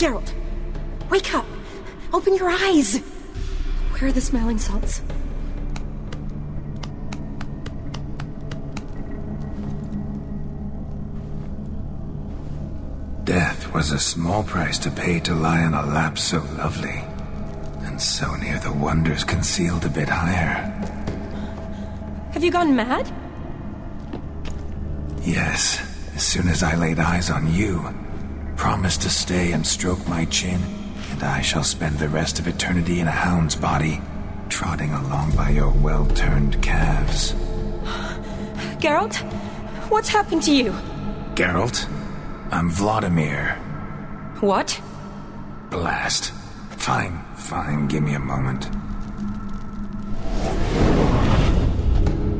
Geralt, wake up! Open your eyes! Where are the smelling salts? Death was a small price to pay to lie on a lap so lovely, and so near the wonders concealed a bit higher. Have you gone mad? Yes, as soon as I laid eyes on you, promise to stay and stroke my chin, and I shall spend the rest of eternity in a hound's body, trotting along by your well-turned calves. Geralt, what's happened to you? Geralt, I'm Vladimir. What? Blast. Fine, fine, give me a moment.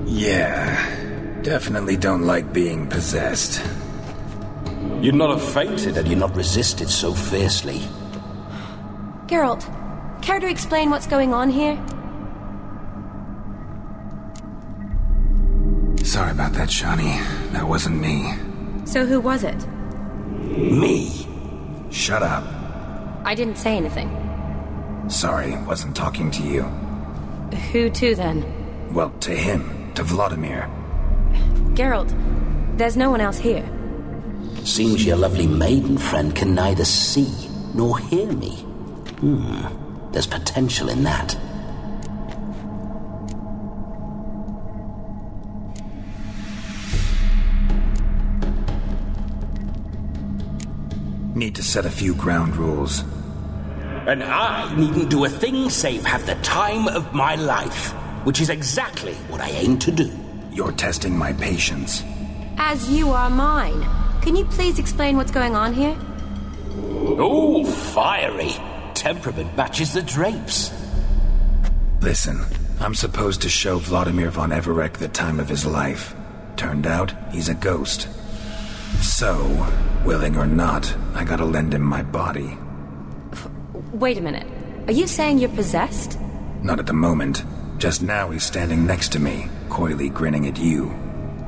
Yeah, definitely don't like being possessed. You'd not have fainted had you not resisted so fiercely. Geralt, care to explain what's going on here? Sorry about that, Shani. That wasn't me. So who was it? Me? Shut up. I didn't say anything. Sorry, wasn't talking to you. Who to then? Well, to him, to Vladimir. Geralt, there's no one else here. Seems your lovely maiden friend can neither see nor hear me. Hmm, there's potential in that. Need to set a few ground rules. And I needn't do a thing save have the time of my life, which is exactly what I aim to do. You're testing my patience. As you are mine. Can you please explain what's going on here? Oh, fiery. Temperament matches the drapes. Listen, I'm supposed to show Vladimir von Everec the time of his life. Turned out, he's a ghost. So, willing or not, I gotta lend him my body. Wait a minute. Are you saying you're possessed? Not at the moment. Just now he's standing next to me, coyly grinning at you.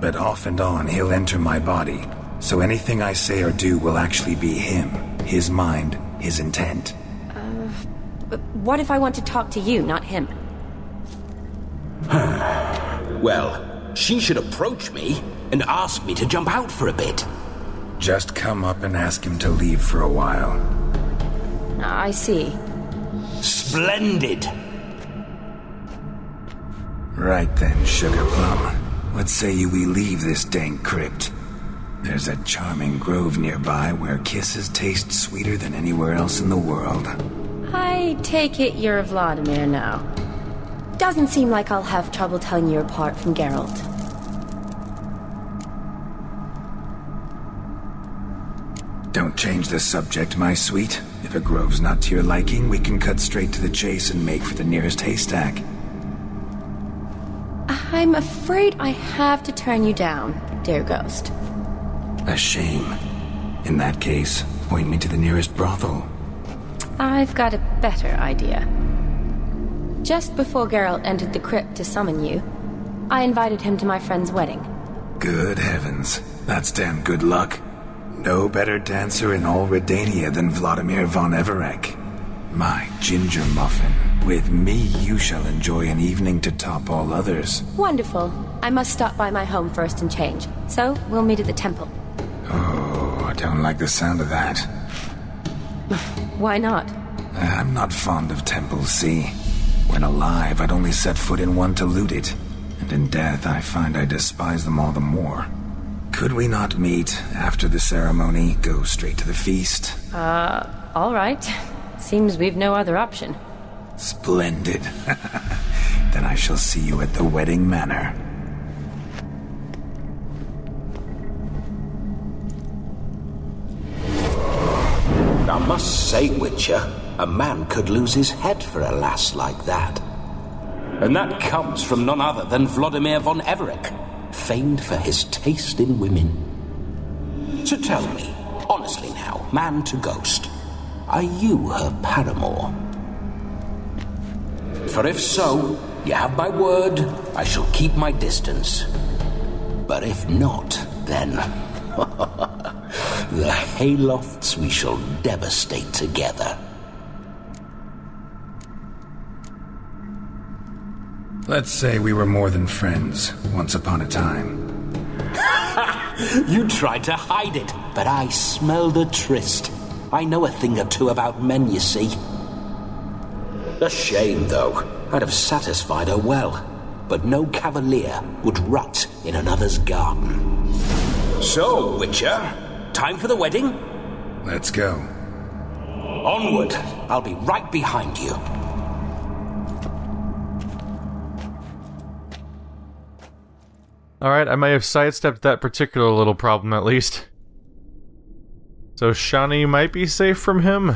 But off and on, he'll enter my body. So anything I say or do will actually be him, his mind, his intent. But what if I want to talk to you, not him? Well, she should approach me and ask me to jump out for a bit. Just come up and ask him to leave for a while. I see. Splendid. Right then, Sugar Plum. What say you we leave this dank crypt? There's a charming grove nearby where kisses taste sweeter than anywhere else in the world. I take it you're Vladimir now. Doesn't seem like I'll have trouble telling you apart from Geralt. Don't change the subject, my sweet. If a grove's not to your liking, we can cut straight to the chase and make for the nearest haystack. I'm afraid I have to turn you down, dear ghost. A shame. In that case, point me to the nearest brothel. I've got a better idea. Just before Geralt entered the crypt to summon you, I invited him to my friend's wedding. Good heavens. That's damn good luck. No better dancer in all Redania than Vladimir von Everec. My ginger muffin. With me, you shall enjoy an evening to top all others. Wonderful. I must stop by my home first and change. So, we'll meet at the temple. I don't like the sound of that. Why not? I'm not fond of temples, see? When alive, I'd only set foot in one to loot it. And in death, I find I despise them all the more. Could we not meet after the ceremony, go straight to the feast? Uh, all right. Seems we've no other option. Splendid. then I shall see you at the wedding manor. Must say, Witcher, a man could lose his head for a lass like that. And that comes from none other than Vladimir von Everec, famed for his taste in women. So tell me, honestly now, man to ghost, are you her paramour? For if so, you have my word, I shall keep my distance. But if not, then. the haylofts we shall devastate together. Let's say we were more than friends once upon a time. You tried to hide it, but I smelled a tryst. I know a thing or two about men, you see. A shame, though. I'd have satisfied her well. But no cavalier would rot in another's garden. So, Witcher, time for the wedding? Let's go. Onward. I'll be right behind you. Alright, I may have sidestepped that particular little problem at least. So Shani might be safe from him.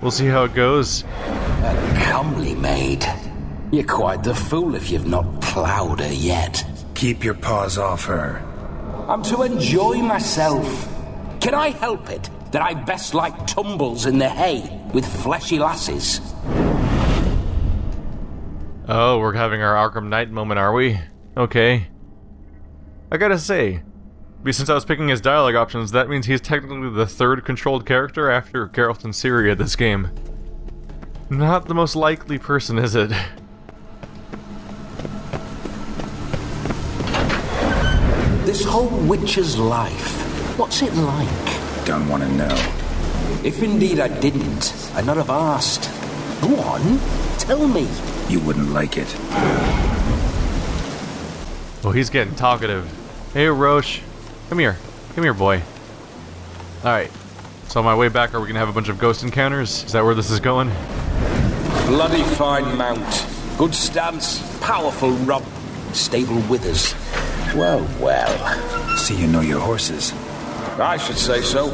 We'll see how it goes. A comely maid. You're quite the fool if you've not ploughed her yet. Keep your paws off her. I'm to enjoy myself. Can I help it that I best like tumbles in the hay with fleshy lasses? Oh, we're having our Arkham Knight moment, are we? Okay. I gotta say, since I was picking his dialogue options, that means he's technically the third controlled character after Geralt and Ciri at this game. Not the most likely person, is it? This whole witch's life, what's it like? Don't want to know. If indeed I didn't, I'd not have asked. Go on, tell me. You wouldn't like it. Well, he's getting talkative. Hey, Roach. Come here. Come here, boy. Alright. So on my way back, are we gonna have a bunch of ghost encounters? Is that where this is going? Bloody fine mount. Good stance, powerful rump, stable withers. Well, well. See you know your horses. I should say so.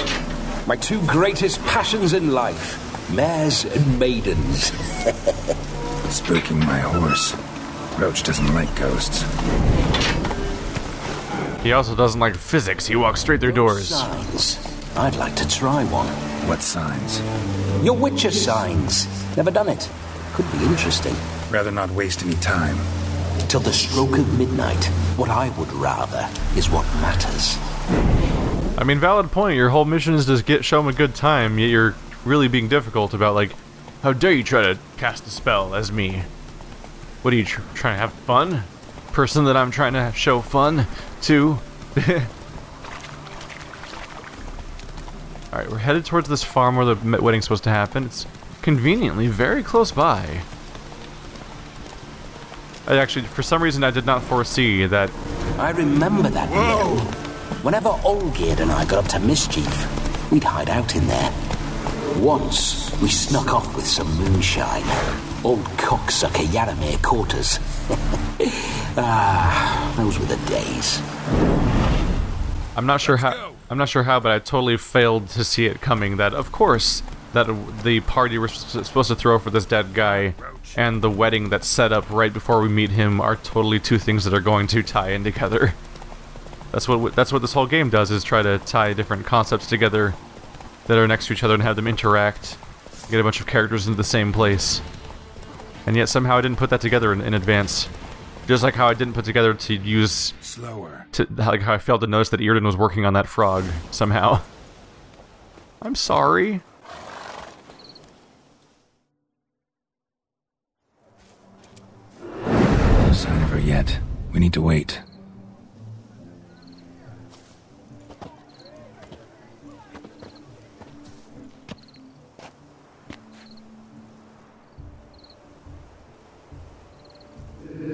My two greatest passions in life mares and maidens. Spooking my horse. Roach doesn't like ghosts. He also doesn't like physics. He walks straight through doors. Signs. I'd like to try one. What signs? Your Witcher signs. Never done it. Could be interesting. Rather not waste any time. Till the stroke of midnight, what I would rather is what matters. I mean, valid point. Your whole mission is to get show him a good time, yet you're really being difficult about like, how dare you try to cast a spell as me? What are you tr- trying to have fun? Person that I'm trying to show fun to. All right, we're headed towards this farm where the wedding's supposed to happen. It's conveniently very close by. I actually, for some reason, I did not foresee that I remember that mill. Whenever Olgierd and I got up to mischief, we'd hide out in there. Once, we snuck off with some moonshine. Old cocksucker Yaramir caught us. ah, those were the days. I'm not sure how. I'm not sure how, but I totally failed to see it coming. That of course that the party we're supposed to throw for this dead guy and the wedding that's set up right before we meet him are totally two things that are going to tie in together. That's what that's what this whole game does is try to tie different concepts together that are next to each other and have them interact. Get a bunch of characters into the same place. And yet somehow I didn't put that together in, in advance. Just like how I didn't put together to use Slower. to like how I failed to notice that Earden was working on that frog somehow. I'm sorry. No sign of her yet. We need to wait.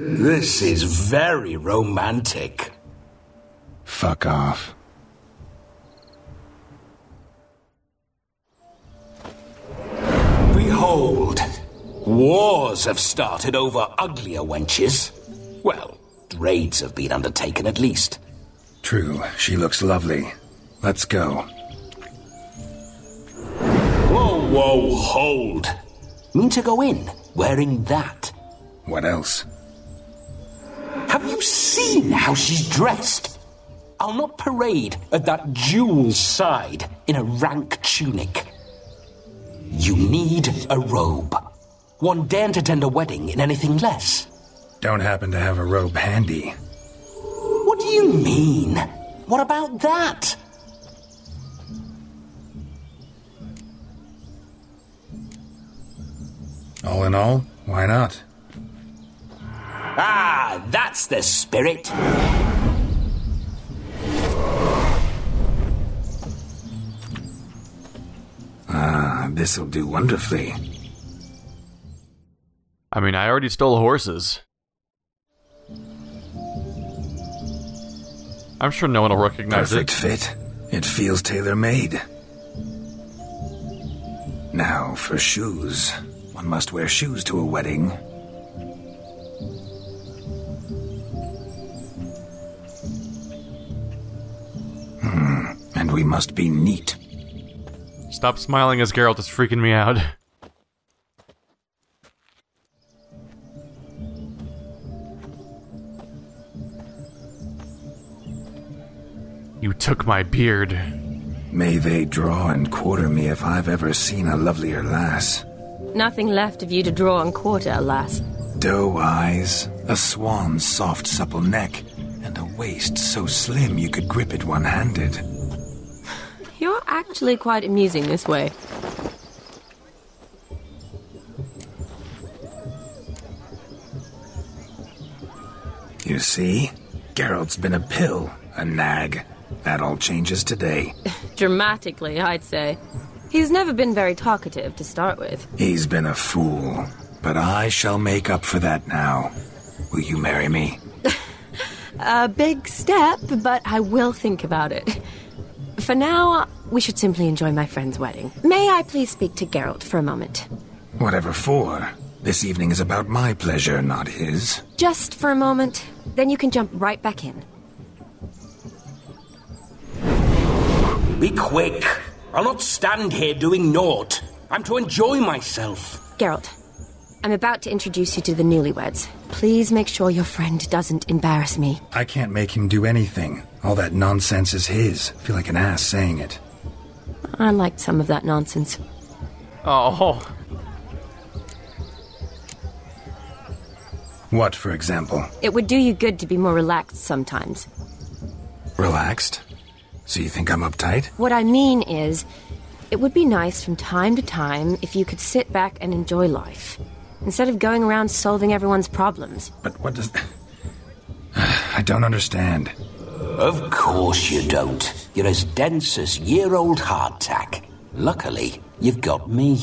This is very romantic. Fuck off. Behold, wars have started over uglier wenches. Well, raids have been undertaken at least. True, she looks lovely. Let's go. Whoa, whoa, hold. Mean to go in wearing that? What else? seen how she's dressed? I'll not parade at that jewel's side in a rank tunic. You need a robe. One daren't attend a wedding in anything less. Don't happen to have a robe handy. What do you mean? What about that? All in all, why not? Ah! That's the spirit. Ah, this'll do wonderfully. I mean, I already stole horses. I'm sure no one will recognize Perfect it. Perfect fit. It feels tailor made. Now for shoes. One must wear shoes to a wedding. We must be neat. Stop smiling as Geralt is freaking me out. You took my beard. May they draw and quarter me if I've ever seen a lovelier lass. Nothing left of you to draw and quarter, alas. Doe eyes, a swan's soft supple neck, and a waist so slim you could grip it one handed. Actually quite amusing this way. You see? Geralt's been a pill, a nag. That all changes today. Dramatically, I'd say. He's never been very talkative to start with. He's been a fool, but I shall make up for that now. Will you marry me? A big step, but I will think about it. For now, we should simply enjoy my friend's wedding. May I please speak to Geralt for a moment? Whatever for. This evening is about my pleasure, not his. Just for a moment, then you can jump right back in. Be quick. I'll not stand here doing naught. I'm to enjoy myself. Geralt, I'm about to introduce you to the newlyweds. Please make sure your friend doesn't embarrass me. I can't make him do anything. All that nonsense is his. I Feel like an ass saying it. I liked some of that nonsense. Oh, What, for example? It would do you good to be more relaxed sometimes. Relaxed? So you think I'm uptight? What I mean is, it would be nice from time to time if you could sit back and enjoy life, instead of going around solving everyone's problems. But what does. I don't understand. Of course you don't. You're as dense as year old hardtack. Luckily, you've got me.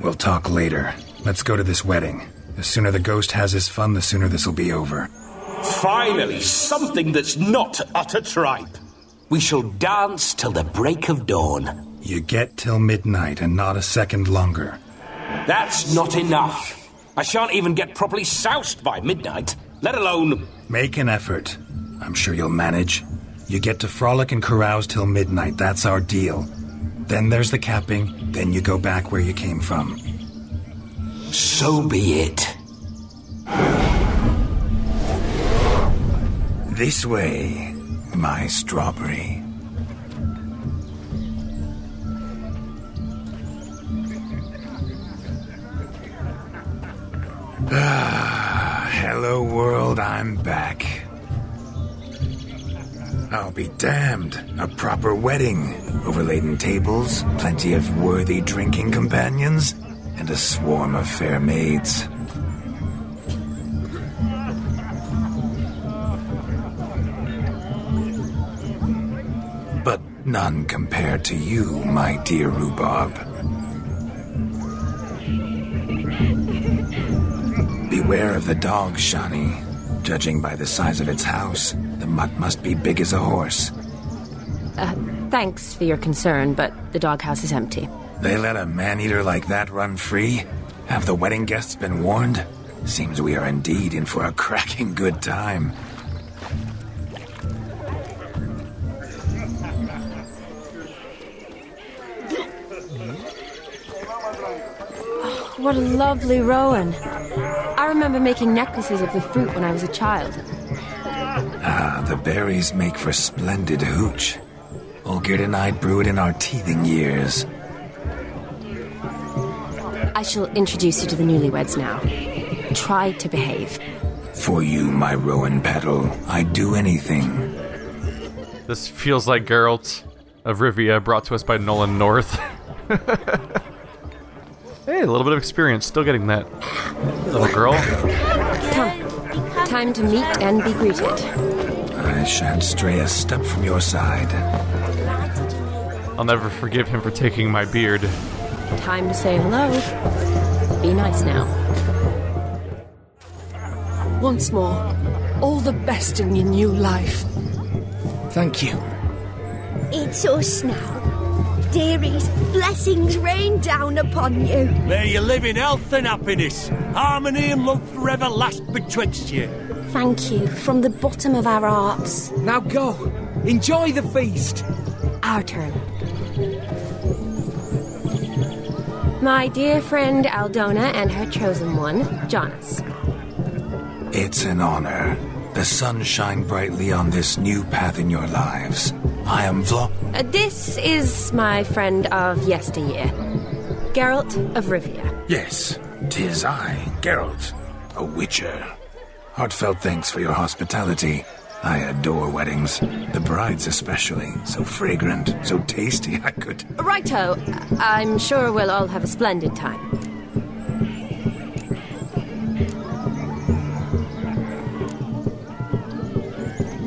We'll talk later. Let's go to this wedding. The sooner the ghost has his fun, the sooner this'll be over. Finally, something that's not utter tripe. We shall dance till the break of dawn. You get till midnight and not a second longer. That's not enough. I shan't even get properly soused by midnight, let alone. Make an effort. I'm sure you'll manage. You get to frolic and carouse till midnight. That's our deal. Then there's the capping. Then you go back where you came from. So be it. This way, my strawberry. Ah, hello world, I'm back. I'll be damned. A proper wedding. Overladen tables, plenty of worthy drinking companions, and a swarm of fair maids. But none compared to you, my dear rhubarb. Beware of the dog, Shani. Judging by the size of its house, the mutt must be big as a horse. Uh, thanks for your concern, but the doghouse is empty. They let a man-eater like that run free? Have the wedding guests been warned? Seems we are indeed in for a cracking good time. Oh, what a lovely rowan. I remember making necklaces of the fruit when I was a child. Ah, the berries make for splendid hooch. Olgierd and I brew it in our teething years. I shall introduce you to the newlyweds now. Try to behave. For you, my rowan petal, I'd do anything. this feels like Geralt of Rivia brought to us by Nolan North. Hey, a little bit of experience. Still getting that. Little girl. Come. Time to meet and be greeted. I shan't stray a step from your side. I'll never forgive him for taking my beard. Time to say hello. Be nice now. Once more, all the best in your new life. Thank you. It's us now. Dearies, blessings rain down upon you. May you live in health and happiness. Harmony and love forever last betwixt you. Thank you from the bottom of our hearts. Now go. Enjoy the feast. Our turn. My dear friend Aldona and her chosen one, Jonas. It's an honor. The sun shine brightly on this new path in your lives. I am Vlo. Uh, this is my friend of yesteryear, Geralt of Rivia. Yes, tis I, Geralt, a witcher. Heartfelt thanks for your hospitality. I adore weddings. The brides especially. So fragrant, so tasty, I could. Righto, I'm sure we'll all have a splendid time.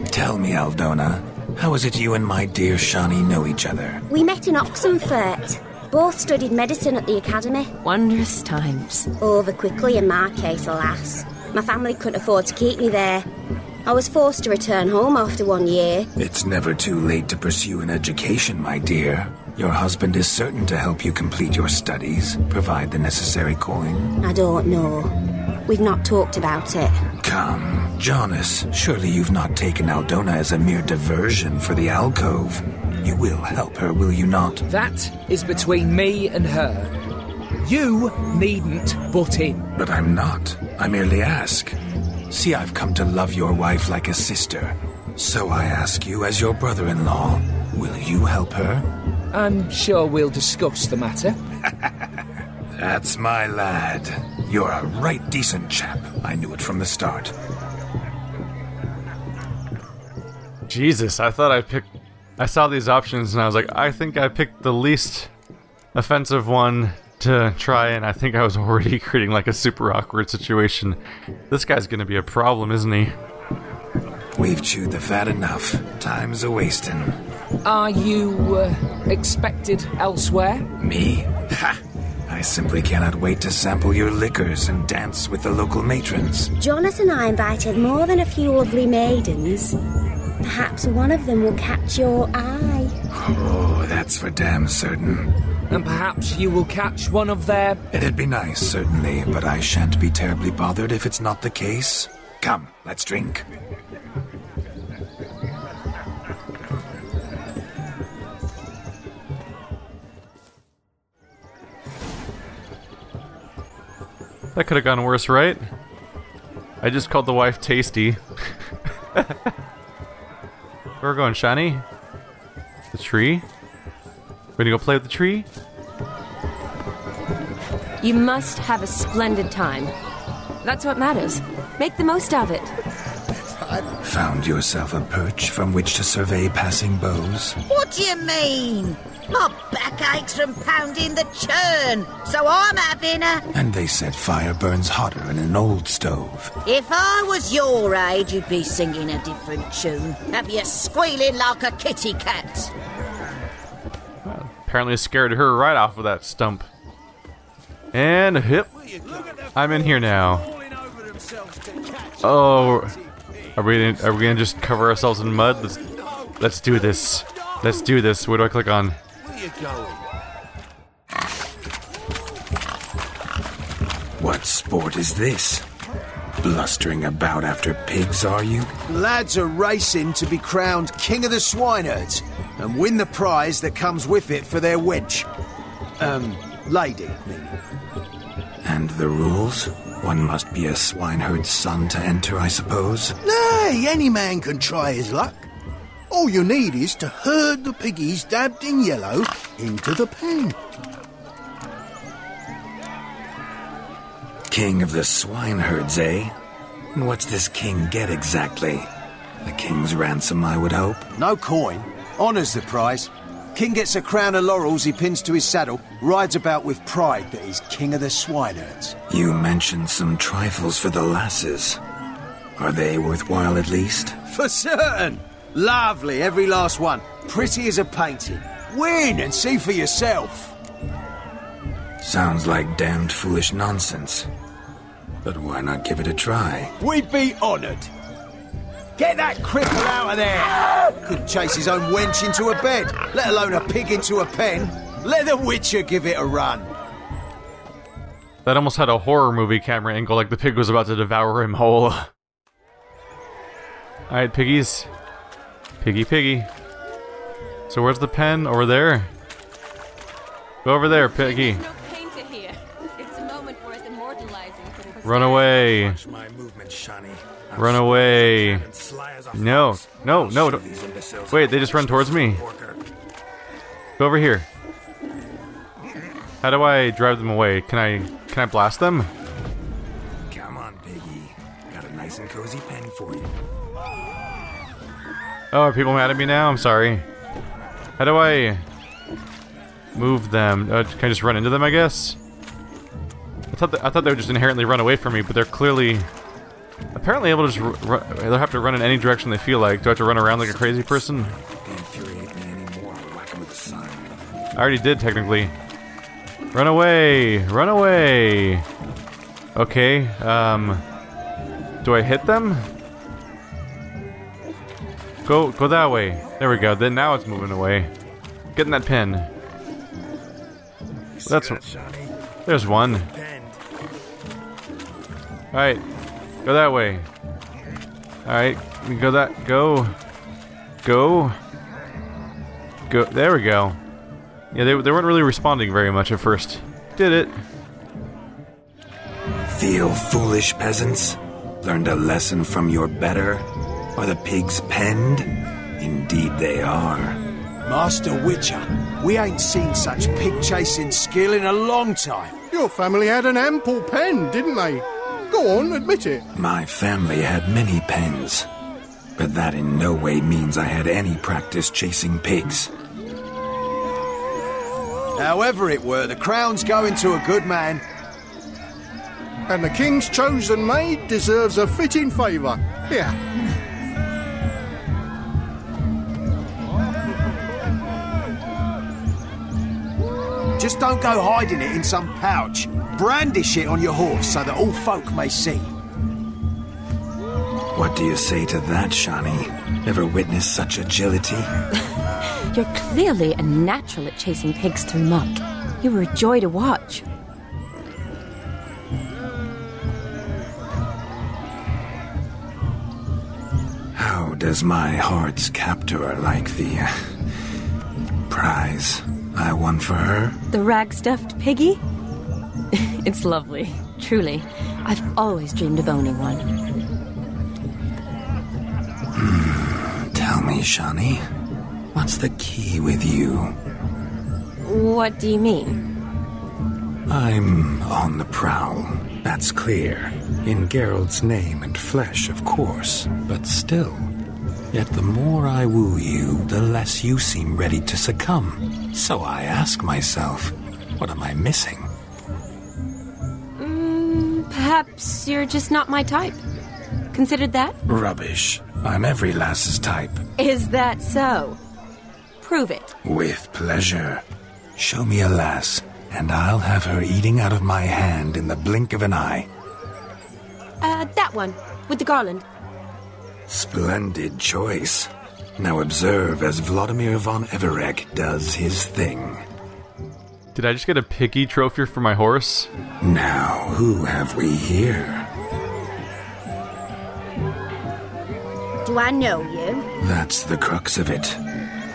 Tell me, Aldona, how is it you and my dear Shani know each other? We met in Oxenfurt. Both studied medicine at the academy. Wondrous times. Over quickly in my case, alas. My family couldn't afford to keep me there. I was forced to return home after one year. It's never too late to pursue an education, my dear. Your husband is certain to help you complete your studies, provide the necessary coin. I don't know. We've not talked about it. Come, Jonas, surely you've not taken Aldona as a mere diversion for the alcove. You will help her, will you not? That is between me and her. You needn't butt in. But I'm not. I merely ask. See, I've come to love your wife like a sister. So I ask you, as your brother in law, will you help her? I'm sure we'll discuss the matter. That's my lad. You're a right decent chap. I knew it from the start. Jesus, I thought I picked. I saw these options and I was like, I think I picked the least offensive one to try, and I think I was already creating like a super awkward situation. This guy's gonna be a problem, isn't he? We've chewed the fat enough. Time's a wasting. Are you uh, expected elsewhere? Me? Ha! I simply cannot wait to sample your liquors and dance with the local matrons. Jonas and I invited more than a few lovely maidens. Perhaps one of them will catch your eye. Oh, that's for damn certain. And perhaps you will catch one of their. It'd be nice, certainly, but I shan't be terribly bothered if it's not the case. Come, let's drink. That could have gone worse, right? I just called the wife tasty. Where are we going, Shiny? The tree? We're gonna go play with the tree? You must have a splendid time. That's what matters. Make the most of it. Found yourself a perch from which to survey passing bows? What do you mean? My back aches from pounding the churn, so I'm having a. And they said fire burns hotter in an old stove. If I was your age, you'd be singing a different tune. Have you squealing like a kitty cat? Apparently scared her right off of that stump. And hip. I'm in here now. Oh, are we gonna, are we gonna just cover ourselves in mud? Let's let's do this. Let's do this. Where do I click on? What sport is this? Blustering about after pigs, are you? Lads are racing to be crowned King of the Swineherds and win the prize that comes with it for their wench. Um, lady, meaning. And the rules? One must be a swineherd's son to enter, I suppose. Nay, any man can try his luck. All you need is to herd the piggies dabbed in yellow into the pen. King of the swineherds, eh? And what's this king get exactly? The king's ransom, I would hope. No coin. Honours the prize. King gets a crown of laurels he pins to his saddle, rides about with pride that he's king of the swineherds. You mentioned some trifles for the lasses. Are they worthwhile at least? For certain! Lovely, every last one. Pretty as a painting. Win and see for yourself. Sounds like damned foolish nonsense. But why not give it a try? We'd be honoured. Get that cripple out of there! Couldn't chase his own wench into a bed, let alone a pig into a pen. Let the Witcher give it a run. That almost had a horror movie camera angle, like the pig was about to devour him whole. Alright, piggies. Piggy, piggy. So where's the pen? Over there? Go over there, piggy. No painter here. It's a moment worth immortalizing for the Run away. My movement, Run away. and sly as a No, no, no. don't- Wait, they just run towards me. Go over here. How do I drive them away? Can I can I blast them? Come on, piggy. Got a nice and cozy pen for you. Oh, are people mad at me now? I'm sorry. How do I move them? Uh, can I just run into them? I guess. I thought I thought they would just inherently run away from me, but they're clearly apparently able to just they'll have to run in any direction they feel like. Do I have to run around like a crazy person? I already did technically. Run away! Run away! Okay. Um. Do I hit them? Go go that way. There we go. Then now it's moving away. Get in that pin. You That's that. There's one. Alright. Go that way. Alright. Go that go. Go. Go there we go. Yeah, they, they weren't really responding very much at first. Did it. Feel foolish, peasants? Learned a lesson from your better? Are the pigs penned? Indeed they are. Master Witcher, we ain't seen such pig chasing skill in a long time. Your family had an ample pen, didn't they? Go on, admit it. My family had many pens, but that in no way means I had any practice chasing pigs. However it were, the crown's going to a good man. And the king's chosen maid deserves a fitting favour. Here. Just don't go hiding it in some pouch. Brandish it on your horse so that all folk may see. What do you say to that, Shani? Ever witnessed such agility? You're clearly a natural at chasing pigs through muck. You were a joy to watch. How does my heart's captor like the uh, prize I won for her? The rag stuffed piggy? it's lovely, truly. I've always dreamed of owning one. Hmm, tell me, Shani, what's the key with you? What do you mean? I'm on the prowl. That's clear. In Geralt's name and flesh, of course. But still. Yet the more I woo you, the less you seem ready to succumb. So I ask myself, what am I missing? Mm, perhaps you're just not my type. Considered that? Rubbish. I'm every lass's type. Is that so? Prove it. With pleasure. Show me a lass, and I'll have her eating out of my hand in the blink of an eye. Uh, that one, with the garland. Splendid choice. Now observe as Vladimir von Everec does his thing. Did I just get a piggy trophy for my horse? Now, who have we here? Do I know you? That's the crux of it.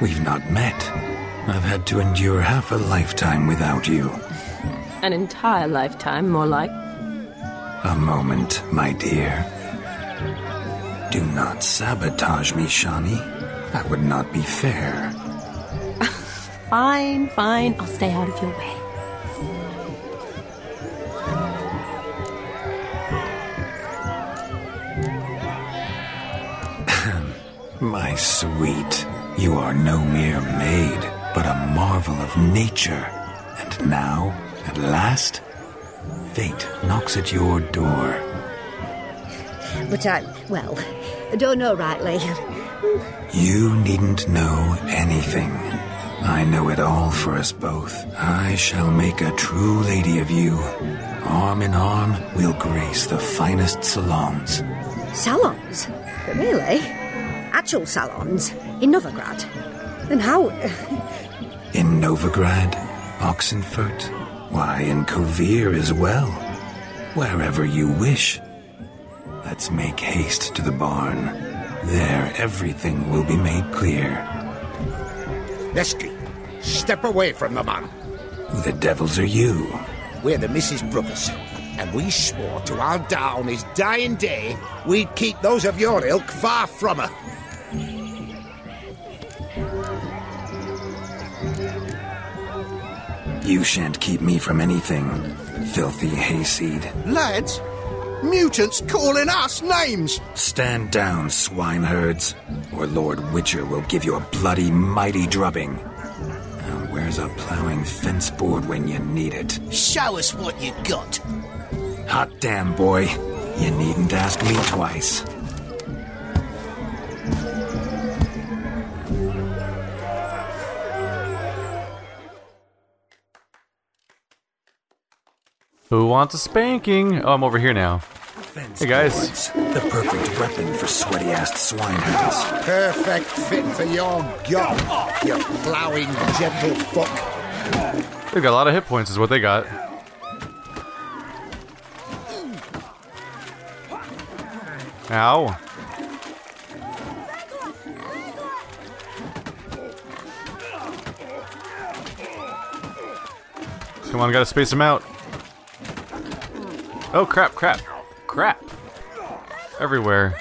We've not met. I've had to endure half a lifetime without you. An entire lifetime, more like. A moment, my dear. Do not sabotage me, Shani. That would not be fair. Fine, fine, I'll stay out of your way. My sweet, you are no mere maid, but a marvel of nature. And now, at last, fate knocks at your door. But I, well, I don't know rightly. You needn't know anything. I know it all for us both. I shall make a true lady of you. Arm in arm, we'll grace the finest salons. Salons? Really? Actual salons? In Novigrad? And how? In Novigrad, Oxenfurt, why, in Kovir as well. Wherever you wish. Let's make haste to the barn. There, everything will be made clear. Lesky, step away from the man. Who the devils are you? We're the Mrs. Brothers, and we swore to our down his dying day we'd keep those of your ilk far from her. You shan't keep me from anything, filthy hayseed. Lads, mutants calling us names. Stand down, swineherds, or Lord Witcher will give you a bloody mighty drubbing. Now, where's a plowing fence board when you need it? Show us what you got. Hot damn, boy. You needn't ask me twice. Who wants a spanking? Oh, I'm over here now. Hey guys. The perfect weapon for sweaty assed swineherds. Perfect fit for your god, you ploughing gentle fuck. They've got a lot of hit points, is what they got. Ow. Come on, gotta space them out. Oh crap, crap, crap. Everywhere.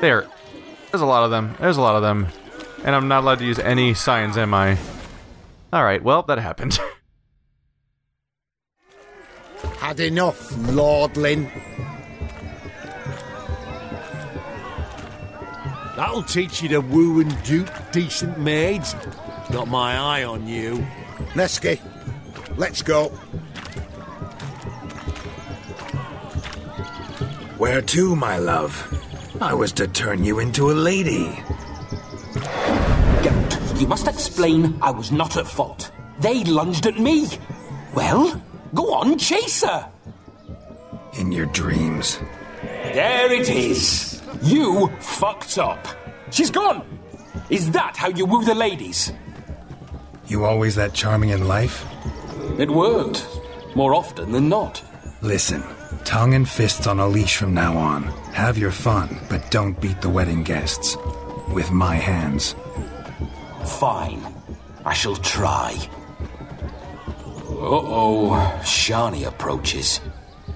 There. There's a lot of them. There's a lot of them. And I'm not allowed to use any signs, am I? Alright, well, that happened. Had enough, lordling. That'll teach you to woo and dupe decent maids. Got my eye on you. Lesky, let's go. Where to, my love? I was to turn you into a lady. You must explain I was not at fault. They lunged at me. Well, go on, chase her. In your dreams. There it is. You fucked up. She's gone. Is that how you woo the ladies? You always that charming in life? It worked. More often than not. Listen, tongue and fists on a leash from now on. Have your fun, but don't beat the wedding guests. With my hands. Fine. I shall try. Uh-oh. Shani approaches.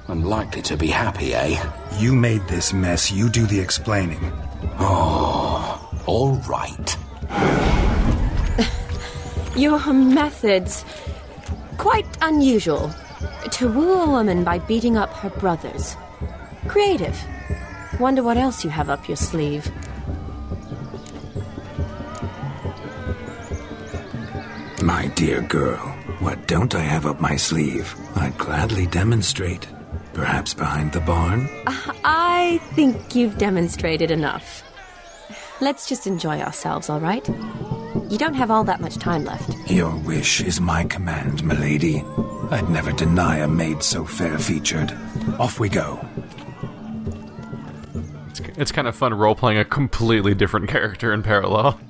Unlikely to be happy, eh? You made this mess, you do the explaining. Oh, all right. Your methods. quite unusual. To woo a woman by beating up her brothers. Creative. Wonder what else you have up your sleeve. My dear girl, what don't I have up my sleeve? I'd gladly demonstrate. Perhaps behind the barn? I think you've demonstrated enough. Let's just enjoy ourselves, all right? You don't have all that much time left. Your wish is my command, milady. I'd never deny a maid so fair featured. Off we go. It's, it's kind of fun role playing a completely different character in parallel.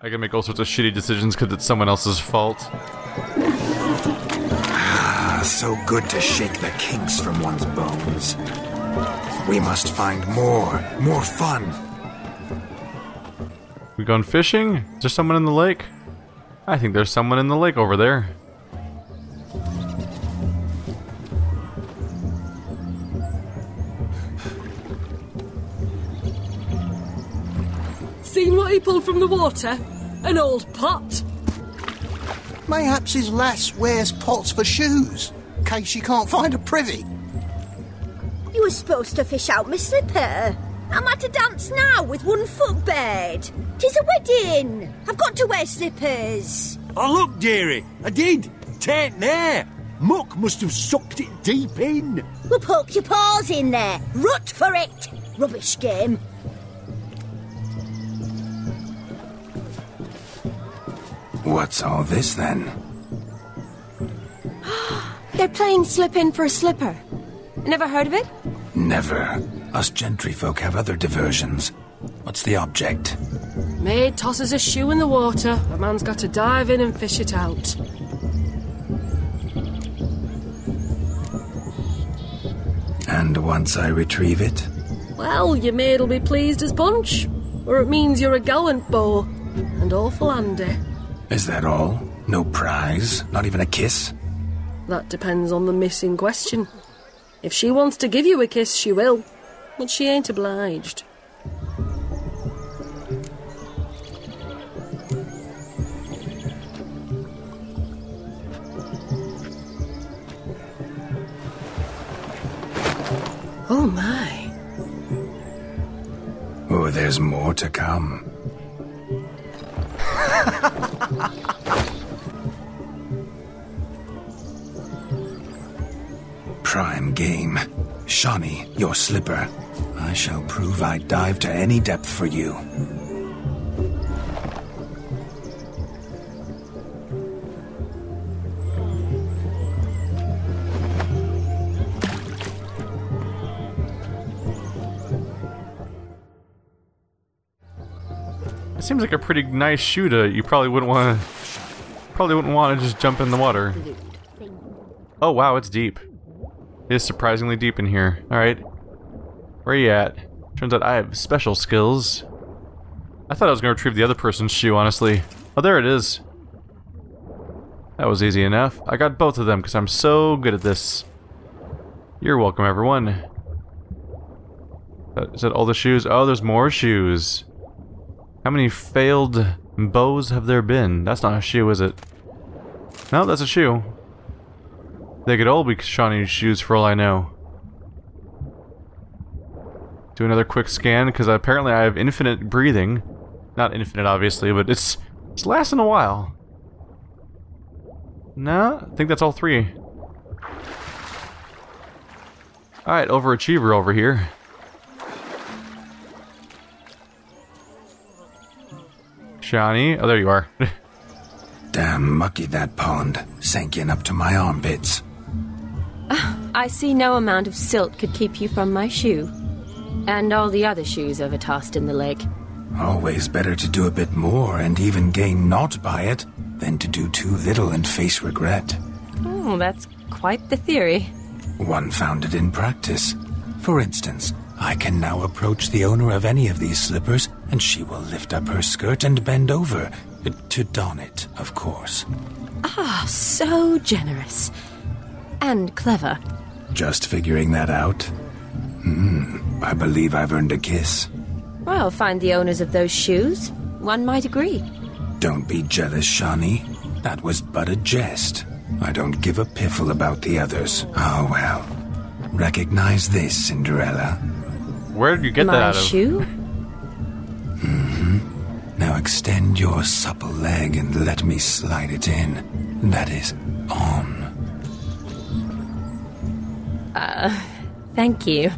I can make all sorts of shitty decisions because it's someone else's fault. Ah, so good to shake the kinks from one's bones. We must find more, more fun. We going fishing? Is there someone in the lake? I think there's someone in the lake over there. Seen what he pulled from the water? An old pot. Mayhaps his lass wears pots for shoes, in case she can't find a privy. You were supposed to fish out my slipper. Am I to dance now with one foot bared? Tis a wedding. I've got to wear slippers. Oh, look, dearie, I did. Tain't there. Muck must have sucked it deep in. Well, poke your paws in there. Rut for it. Rubbish game. What's all this then? They're playing slip in for a slipper. Never heard of it? Never. Us gentry folk have other diversions. What's the object? Maid tosses a shoe in the water. A man's got to dive in and fish it out. And once I retrieve it, Well, your maid'll be pleased as punch. Or it means you're a gallant beau. And awful handy. is that all? No prize? Not even a kiss? That depends on the miss in question. If she wants to give you a kiss, she will. But she ain't obliged. Oh my. Oh, there's more to come. Prime game. Shani, your slipper. I shall prove I dive to any depth for you. It seems like a pretty nice shoe to. You probably wouldn't want to. Probably wouldn't want to just jump in the water. Oh wow, it's deep. It is surprisingly deep in here. All right, where are you at? Turns out I have special skills. I thought I was gonna retrieve the other person's shoe, honestly. Oh, there it is. That was easy enough. I got both of them because I'm so good at this. You're welcome, everyone. Is that all the shoes? Oh, there's more shoes. How many failed beaus have there been? That's not a shoe, is it? No, that's a shoe. They could all be Shani's shoes for all I know. Do another quick scan, because apparently I have infinite breathing. Not infinite, obviously, but it's, it's lasting a while. No, I think that's all three. Alright, overachiever over here. Shani? Oh, there you are. Damn mucky that pond. Sank in up to my armpits. I see no amount of silt could keep you from my shoe. And all the other shoes overtossed in the lake. Always better to do a bit more and even gain naught by it than to do too little and face regret. Oh, that's quite the theory. One founded in practice. For instance, I can now approach the owner of any of these slippers, and she will lift up her skirt and bend over. To don it, of course. Ah, so generous. And clever. Just figuring that out? Hmm, I believe I've earned a kiss. Well, find the owners of those shoes. One might agree. Don't be jealous, Shani. That was but a jest. I don't give a piffle about the others. Oh well. Recognize this, Cinderella. Where did you get my that out of? shoe? Mm-hmm. Now extend your supple leg and let me slide it in. That is, on. Uh, thank you.